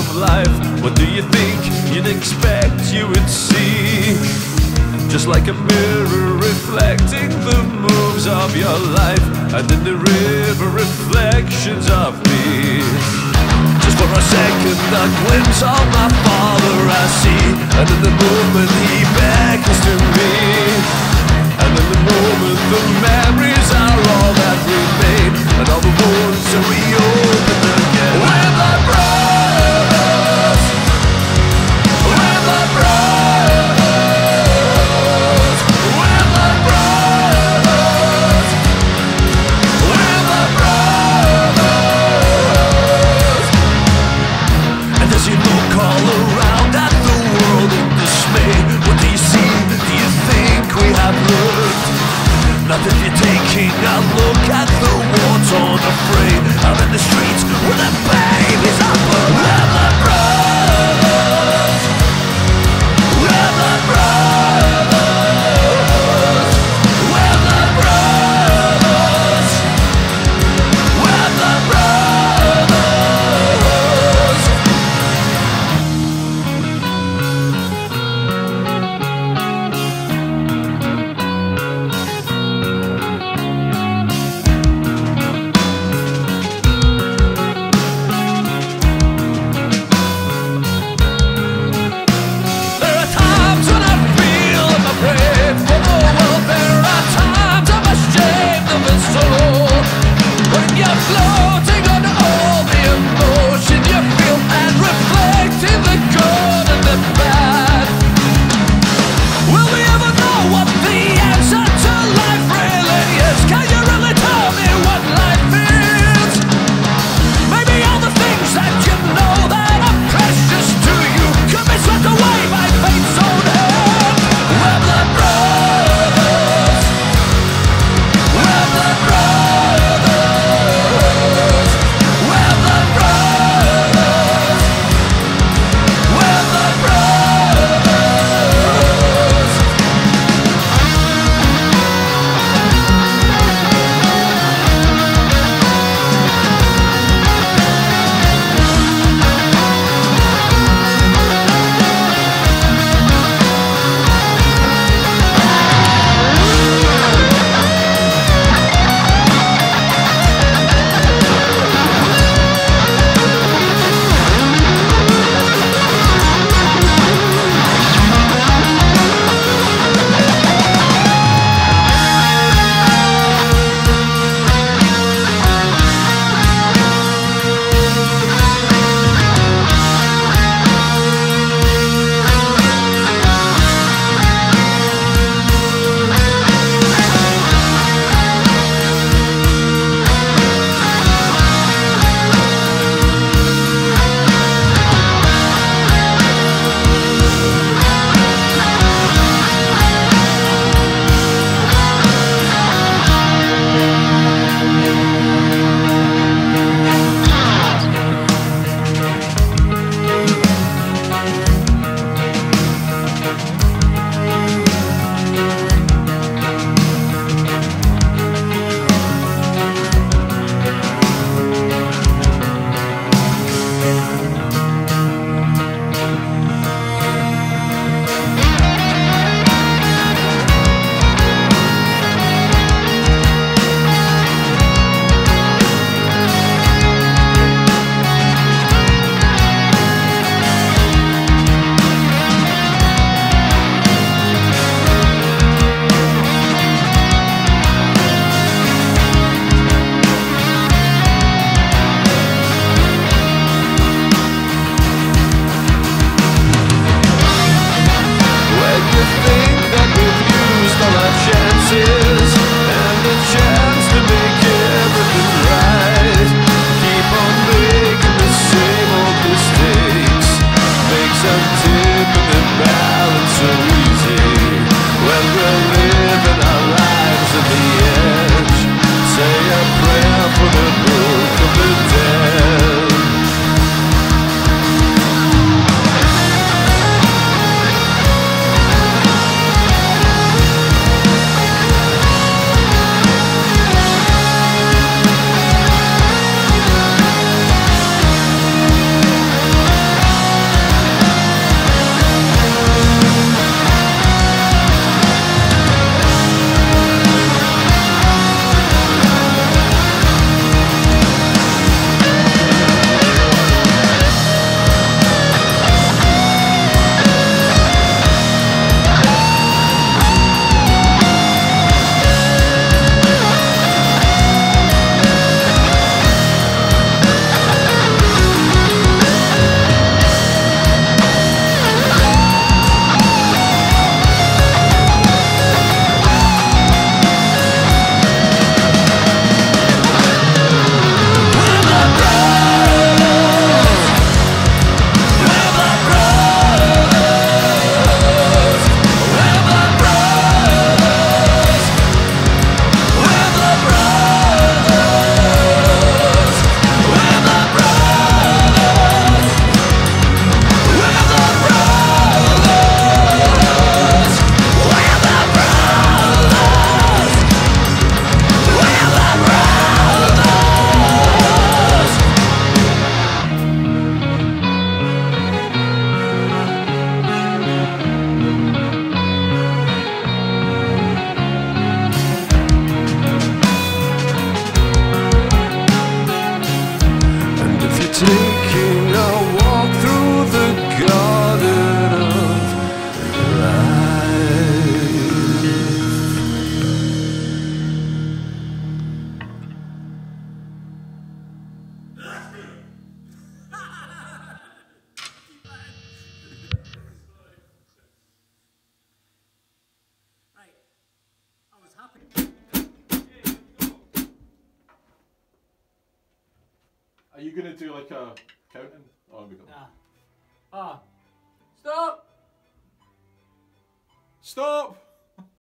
of life. What do you think you'd expect you would see? Just like a mirror reflecting the moves of your life, and in the river, reflections of me. Just for a second, a glimpse of my father I see, and in the moment he beckons to me. And in the moment, the memories are all that remain, and all the wounds are reopened again. Are you gonna do like a counting? Oh, we got nah. Ah. Stop! Stop!